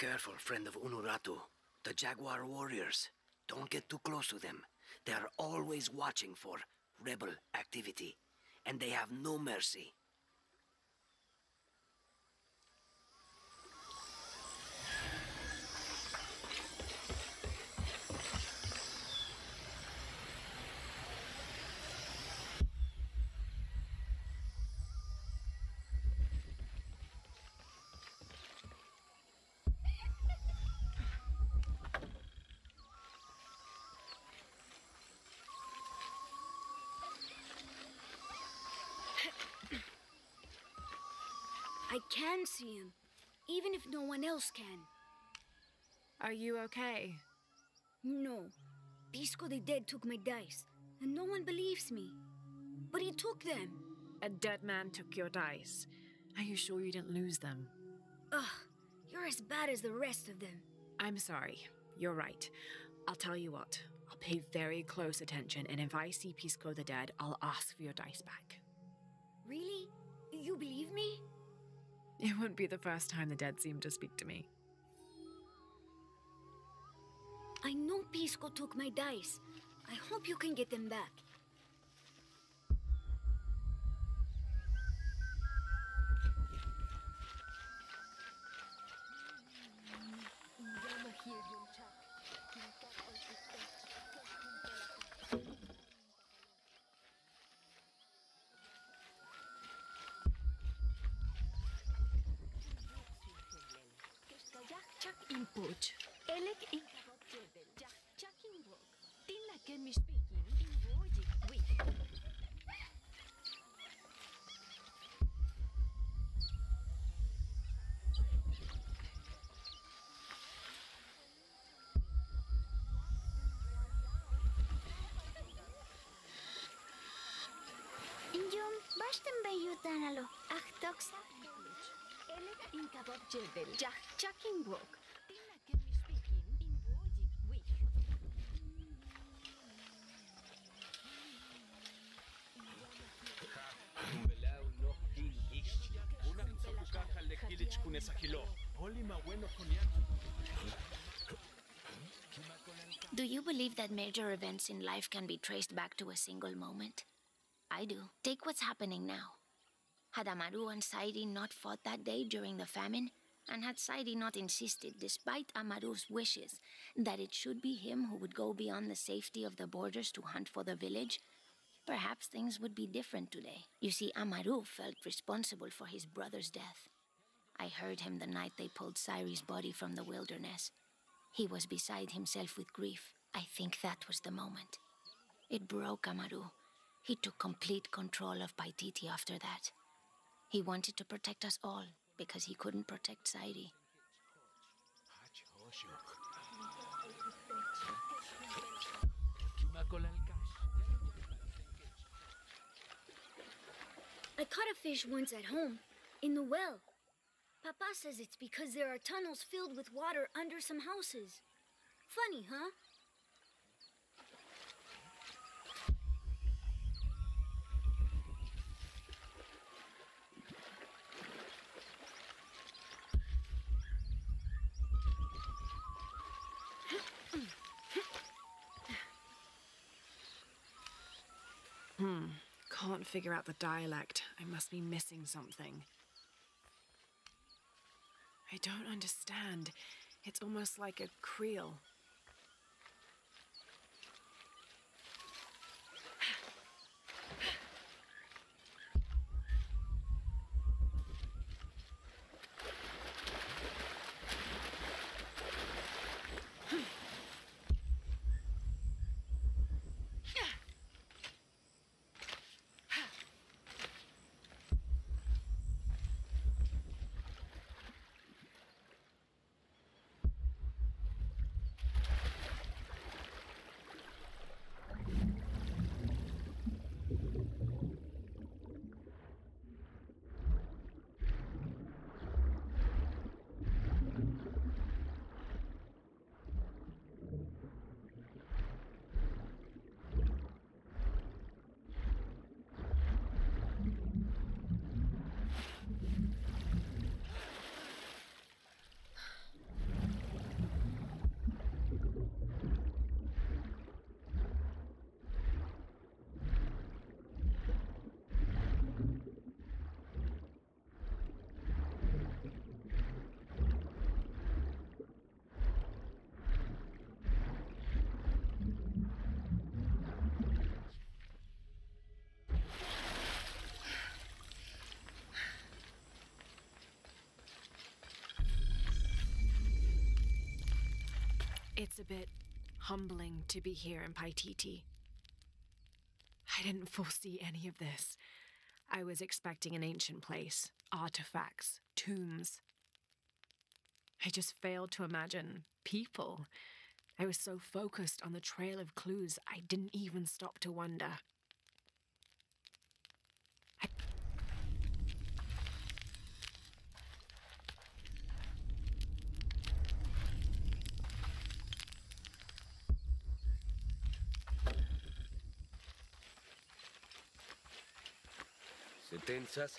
careful, friend of Unuratu. The Jaguar warriors. Don't get too close to them. They are always watching for rebel activity. And they have no mercy. I can see him, even if no one else can. Are you okay? No. Pisco the Dead took my dice, and no one believes me. But he took them. A dead man took your dice. Are you sure you didn't lose them? Ugh, you're as bad as the rest of them. I'm sorry. You're right. I'll tell you what. I'll pay very close attention, and if I see Pisco the Dead, I'll ask for your dice back. Really? You believe me? It wouldn't be the first time the dead seemed to speak to me. I know Pisco took my dice. I hope you can get them back. Chak Speaking in bueno. Do you believe that major events in life can be traced back to a single moment? I do. Take what's happening now. Had Amaru and Sairi not fought that day during the famine, and had Sairi not insisted, despite Amaru's wishes, that it should be him who would go beyond the safety of the borders to hunt for the village, perhaps things would be different today. You see, Amaru felt responsible for his brother's death. I heard him the night they pulled Sairi's body from the wilderness. He was beside himself with grief. I think that was the moment. It broke Amaru. He took complete control of Paititi after that. He wanted to protect us all because he couldn't protect Sairi. I caught a fish once at home, in the well. Papa says it's because there are tunnels filled with water under some houses. Funny, huh? I can't figure out the dialect. I must be missing something. I don't understand. It's almost like a Creole. It's a bit humbling to be here in Paititi. I didn't foresee any of this. I was expecting an ancient place, artifacts, tombs. I just failed to imagine people. I was so focused on the trail of clues, I didn't even stop to wonder. tensas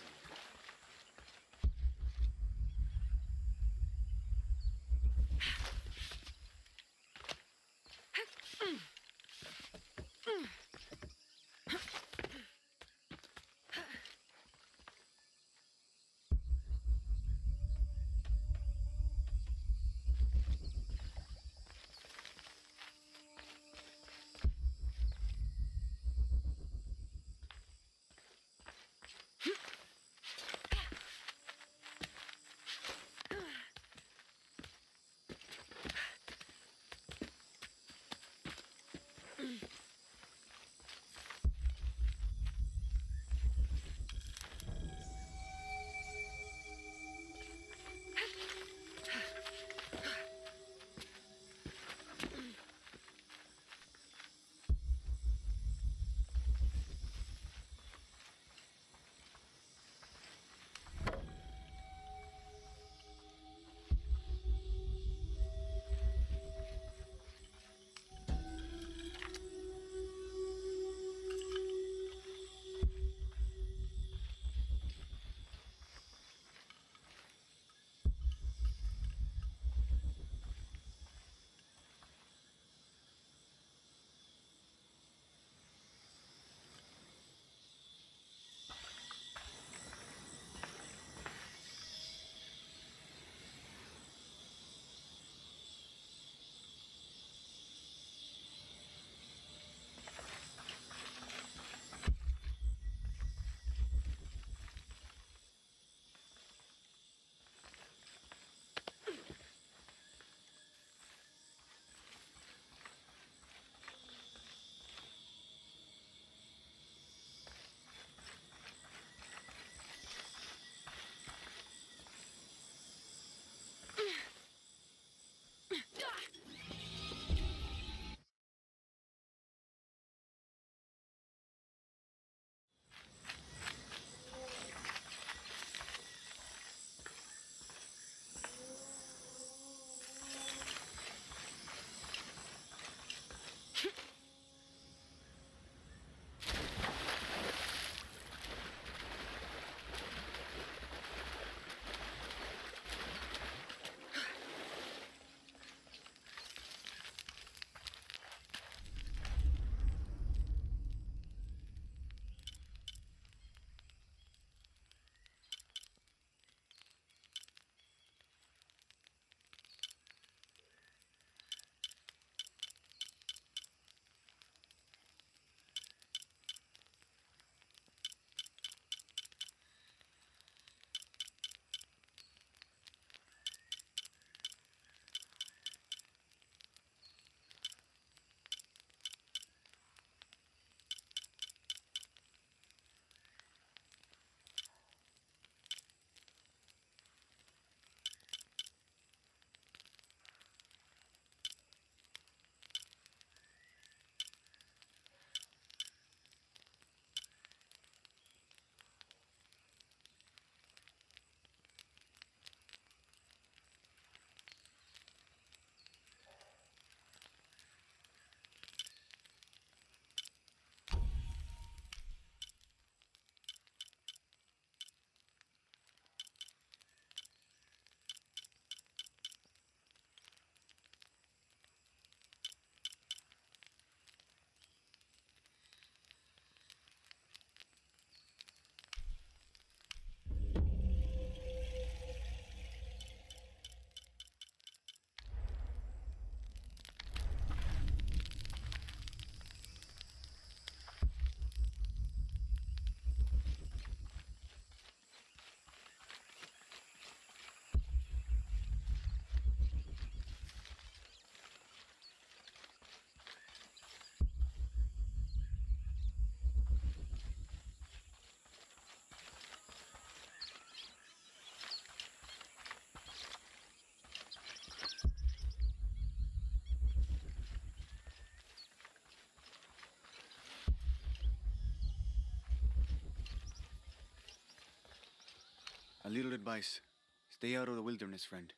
little advice. Stay out of the wilderness, friend.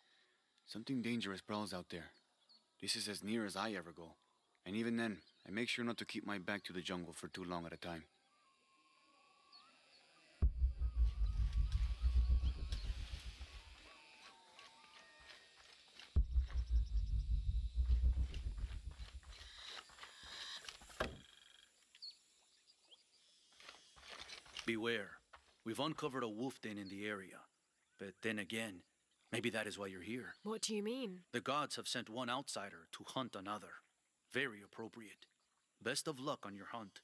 Something dangerous prowls out there. This is as near as I ever go. And even then, I make sure not to keep my back to the jungle for too long at a time. Beware. We've uncovered a wolf den in the area. But then again, maybe that is why you're here. What do you mean? The gods have sent one outsider to hunt another. Very appropriate. Best of luck on your hunt.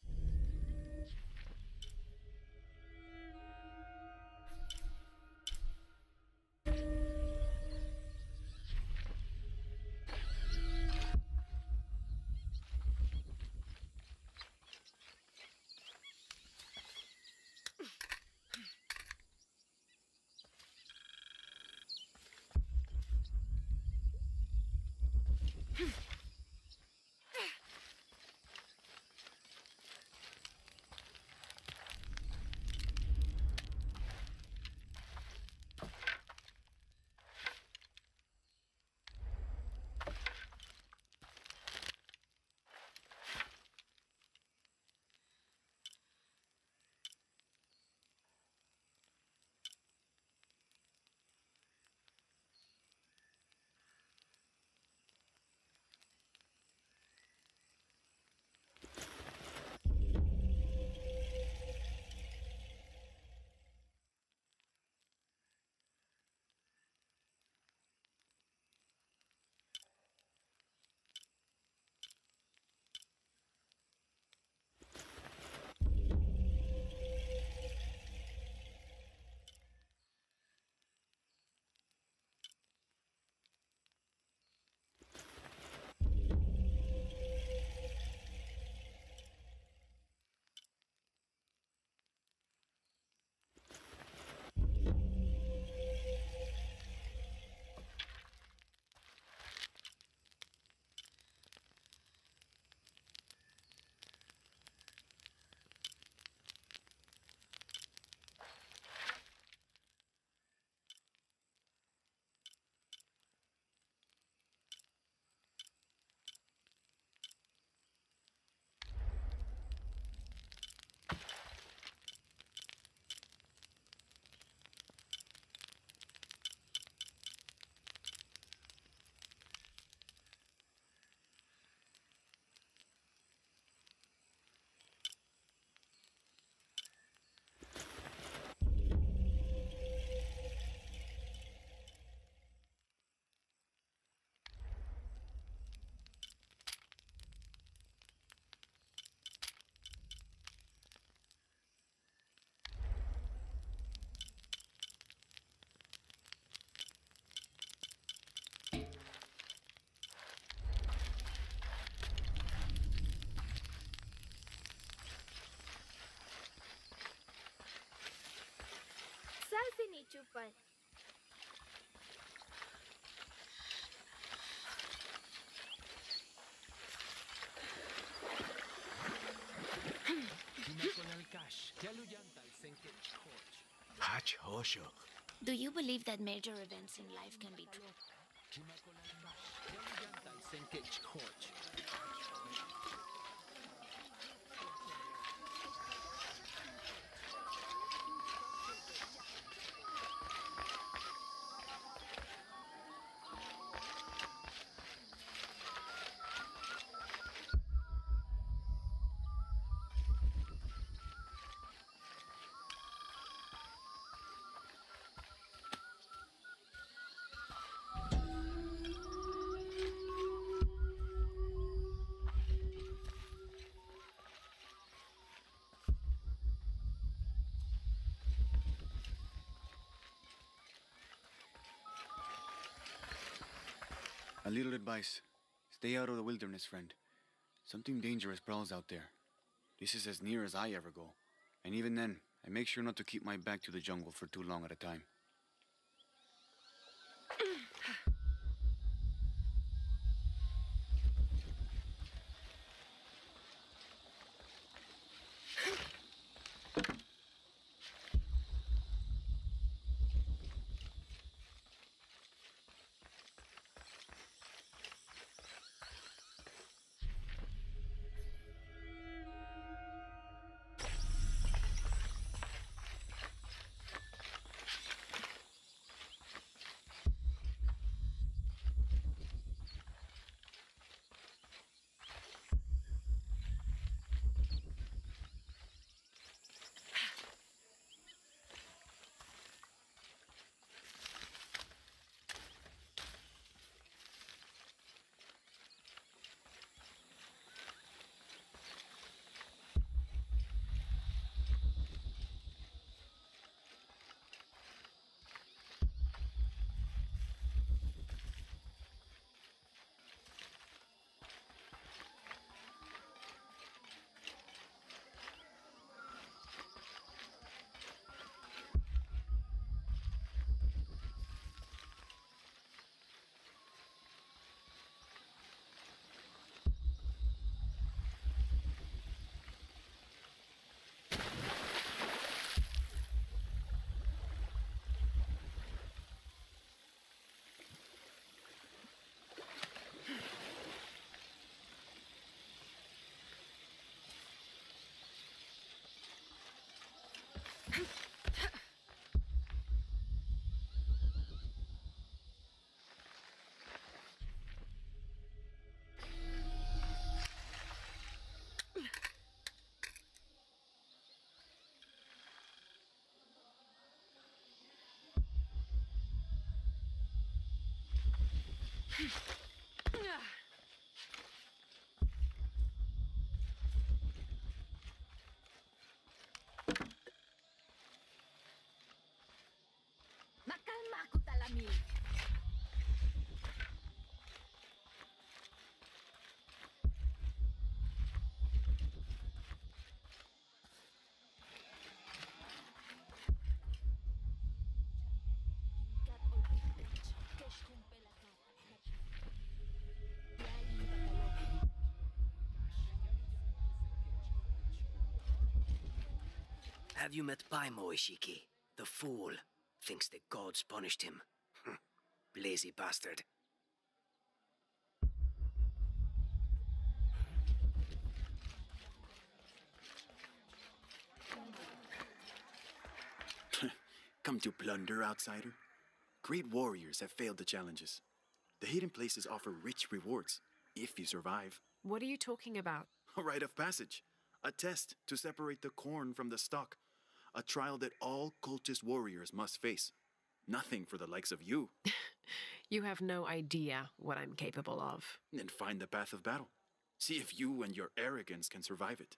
Sasini chupan. Hach Hoshok. Do you believe that major events in life can be true? A little advice. Stay out of the wilderness, friend. Something dangerous prowls out there. This is as near as I ever go. And even then, I make sure not to keep my back to the jungle for too long at a time. Makan mak aku tak lami. Have you met Paimo Ishiki? The fool thinks the gods punished him. Hm. Lazy bastard. Come to plunder, outsider? Great warriors have failed the challenges. The hidden places offer rich rewards, if you survive. What are you talking about? A rite of passage, a test to separate the corn from the stalk, a trial that all cultist warriors must face. Nothing for the likes of you. You have no idea what I'm capable of. Then find the path of battle. See if you and your arrogance can survive it.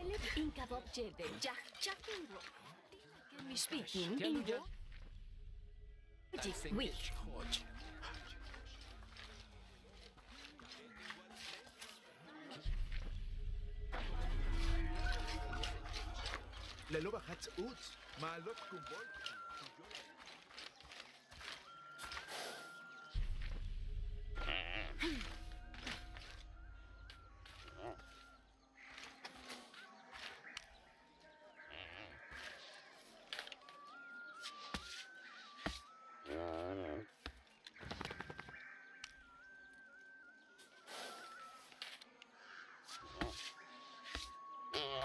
Elef inkabop jede jak jakingo. Can we speak in Ingo? We. ללא בחצאות, מעלות קומבול.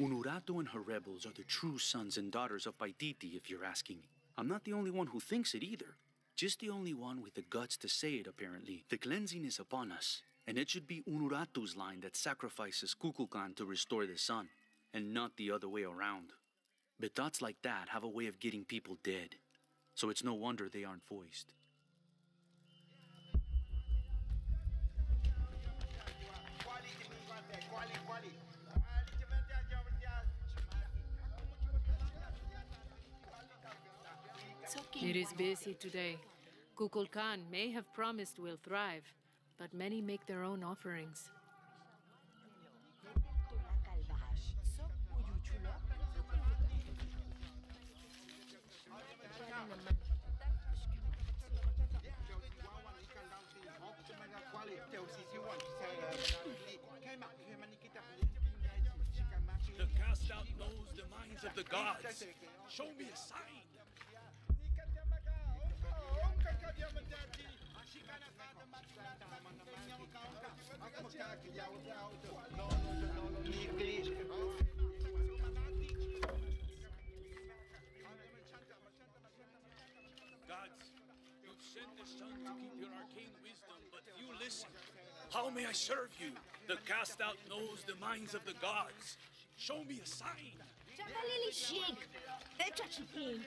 Unuratu and her rebels are the true sons and daughters of Paititi, if you're asking me. I'm not the only one who thinks it either. Just the only one with the guts to say it, apparently. The cleansing is upon us, and it should be Unuratu's line that sacrifices Kukulkan to restore the sun, and not the other way around. But thoughts like that have a way of getting people dead, so it's no wonder they aren't voiced. It is busy today. Kukulkan may have promised we'll thrive, but many make their own offerings. The cast out knows the minds of the gods. Show me a sign. Gods, you've sent the sun to keep your arcane wisdom, but you listen. How may I serve you? The cast out knows the minds of the gods. Show me a sign. Chikin.